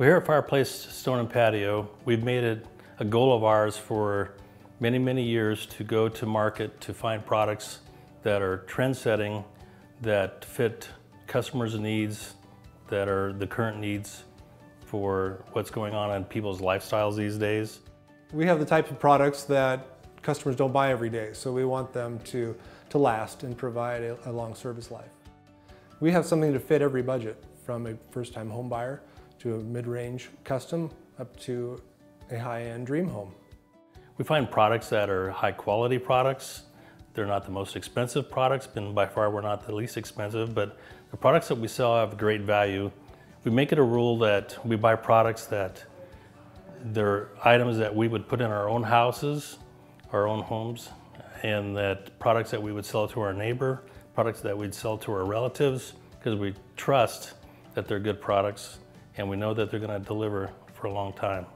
Well, here at Fireplace Stone and Patio, we've made it a goal of ours for many, many years to go to market to find products that are trend setting, that fit customers' needs, that are the current needs for what's going on in people's lifestyles these days. We have the types of products that customers don't buy every day, so we want them to, to last and provide a, a long service life. We have something to fit every budget, from a first-time home buyer to a mid-range custom up to a high-end dream home. We find products that are high quality products. They're not the most expensive products, and by far we're not the least expensive, but the products that we sell have great value. We make it a rule that we buy products that they're items that we would put in our own houses, our own homes, and that products that we would sell to our neighbor, products that we'd sell to our relatives, because we trust that they're good products and we know that they're going to deliver for a long time.